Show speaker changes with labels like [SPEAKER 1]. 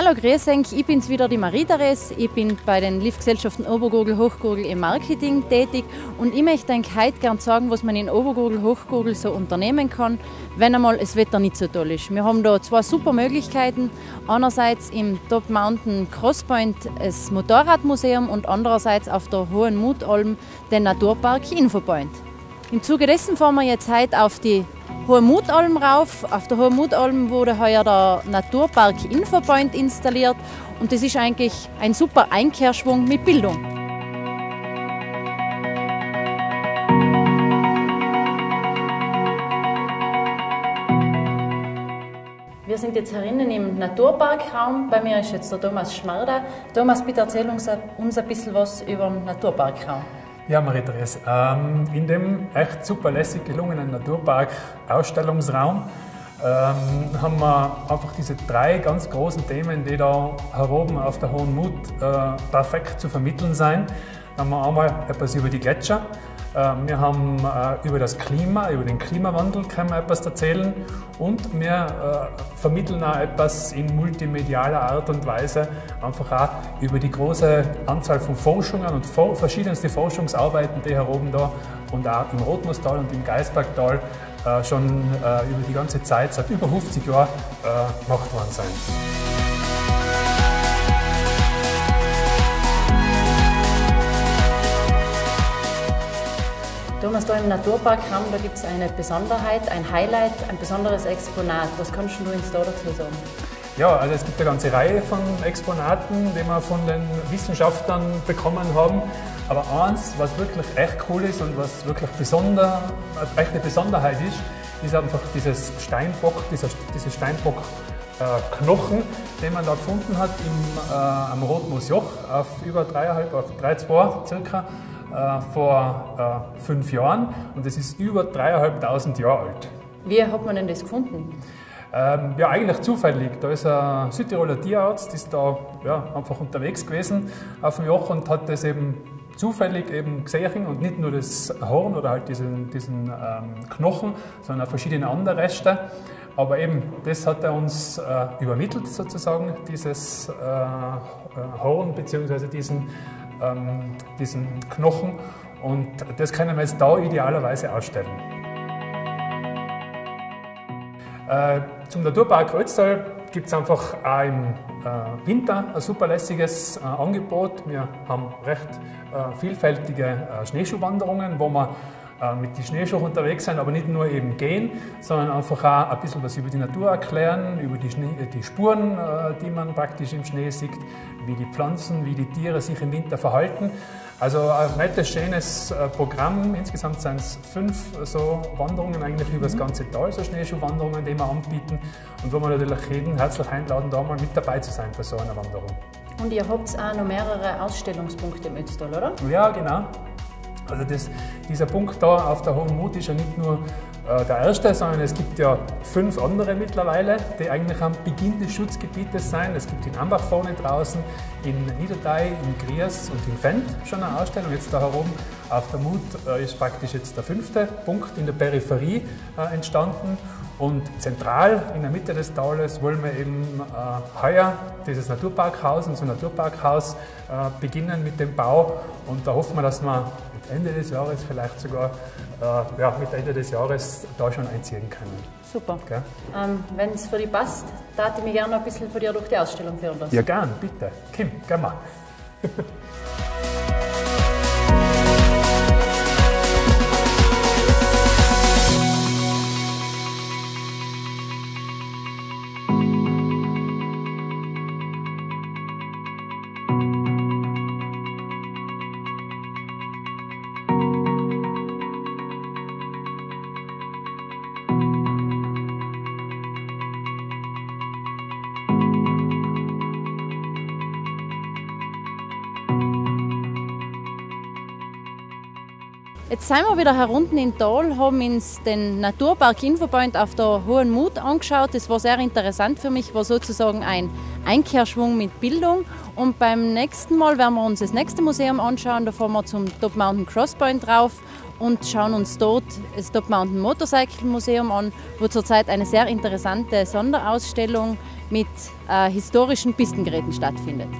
[SPEAKER 1] Hallo, grüß euch. Ich bin's wieder, die Marie-Therese. Ich bin bei den Liftgesellschaften Obergurgel, Hochgurgel im Marketing tätig und ich möchte euch heute gerne sagen, was man in Obergurgel, Hochgurgel so unternehmen kann, wenn einmal das Wetter nicht so toll ist. Wir haben da zwei super Möglichkeiten. Einerseits im Top Mountain Crosspoint das Motorradmuseum und andererseits auf der Hohen Mutalm den Naturpark Infopoint. Im Zuge dessen fahren wir jetzt heute auf die Hohe Mutalm rauf. Auf der Hohe Mutalm wurde heuer der Naturpark Infopoint installiert und das ist eigentlich ein super Einkehrschwung mit Bildung. Wir sind jetzt herinnen im Naturparkraum. Bei mir ist jetzt der Thomas Schmarda. Thomas, bitte erzähl uns ein bisschen was über den Naturparkraum.
[SPEAKER 2] Ja, Marie-Therese, ähm, in dem echt super lässig gelungenen Naturpark-Ausstellungsraum ähm, haben wir einfach diese drei ganz großen Themen, die da heroben auf der Hohen Mut äh, perfekt zu vermitteln sein. Da haben wir einmal etwas über die Gletscher, wir haben äh, über das Klima, über den Klimawandel können wir etwas erzählen und wir äh, vermitteln auch etwas in multimedialer Art und Weise, einfach auch über die große Anzahl von Forschungen und verschiedenste Forschungsarbeiten, die hier oben da und auch im Rotmoostal und im Geisbergtal schon über die ganze Zeit, seit über 50 Jahren, gemacht worden sind.
[SPEAKER 1] Da im Naturparkraum, da gibt es eine Besonderheit, ein Highlight, ein besonderes Exponat. Was kannst du uns da dazu sagen?
[SPEAKER 2] Ja, also es gibt eine ganze Reihe von Exponaten, die wir von den Wissenschaftlern bekommen haben. Aber eins, was wirklich echt cool ist und was wirklich besonder, eine echte Besonderheit ist, ist einfach dieses Steinbock, dieser, diese Steinbock Knochen, den man da gefunden hat im, äh, am Rotmoosjoch auf über 3,5, auf 3,2 circa äh, vor äh, fünf Jahren und es ist über 3.500 Jahre alt.
[SPEAKER 1] Wie hat man denn das gefunden?
[SPEAKER 2] Ähm, ja, eigentlich zufällig. Da ist ein Südtiroler Tierarzt, ist da ja, einfach unterwegs gewesen auf dem Joch und hat das eben zufällig eben gesehen und nicht nur das Horn oder halt diesen, diesen ähm, Knochen, sondern auch verschiedene andere Reste. Aber eben, das hat er uns äh, übermittelt sozusagen, dieses äh, äh Horn bzw. diesen ähm, diesen Knochen und das können wir jetzt da idealerweise ausstellen. Äh, zum Naturpark Kreuztal gibt es einfach auch im äh, Winter ein super lässiges äh, Angebot. Wir haben recht äh, vielfältige äh, Schneeschuhwanderungen, wo man mit den Schneeschuhen unterwegs sind, aber nicht nur eben gehen, sondern einfach auch ein bisschen was über die Natur erklären, über die, Schnee, die Spuren, äh, die man praktisch im Schnee sieht, wie die Pflanzen, wie die Tiere sich im Winter verhalten. Also ein nettes, schönes äh, Programm. Insgesamt sind es fünf so Wanderungen eigentlich über das mhm. ganze Tal, so Schneeschuhwanderungen, die wir anbieten und wo wir natürlich jeden herzlich einladen, da mal mit dabei zu sein bei so einer Wanderung.
[SPEAKER 1] Und ihr habt auch noch mehrere Ausstellungspunkte im Ötztal, oder?
[SPEAKER 2] Ja, genau. Also das, dieser Punkt da auf der Hohen Mut ist ja nicht nur äh, der erste, sondern es gibt ja fünf andere mittlerweile, die eigentlich am Beginn des Schutzgebietes sein. Es gibt in Ambach vorne draußen, in Niederdei, in Griers und in Fendt schon eine Ausstellung. Jetzt da herum auf der Mut äh, ist praktisch jetzt der fünfte Punkt in der Peripherie äh, entstanden. Und zentral in der Mitte des Tales wollen wir eben äh, heuer dieses Naturparkhaus, unser Naturparkhaus, äh, beginnen mit dem Bau. Und da hoffen wir, dass wir mit Ende des Jahres vielleicht sogar äh, ja, mit Ende des Jahres da schon einziehen können.
[SPEAKER 1] Super. Ähm, Wenn es für dich passt, darf ich mich gerne ein bisschen von dir durch die Ausstellung führen lassen.
[SPEAKER 2] Ja, gern, bitte. Kim, gern mal.
[SPEAKER 1] Jetzt sind wir wieder herunten in Tal, haben uns den Naturpark Infopoint auf der Hohen Mut angeschaut. Das war sehr interessant für mich, war sozusagen ein Einkehrschwung mit Bildung. Und beim nächsten Mal werden wir uns das nächste Museum anschauen. Da fahren wir zum Top Mountain Crosspoint drauf und schauen uns dort das Top Mountain Motorcycle Museum an, wo zurzeit eine sehr interessante Sonderausstellung mit äh, historischen Pistengeräten stattfindet.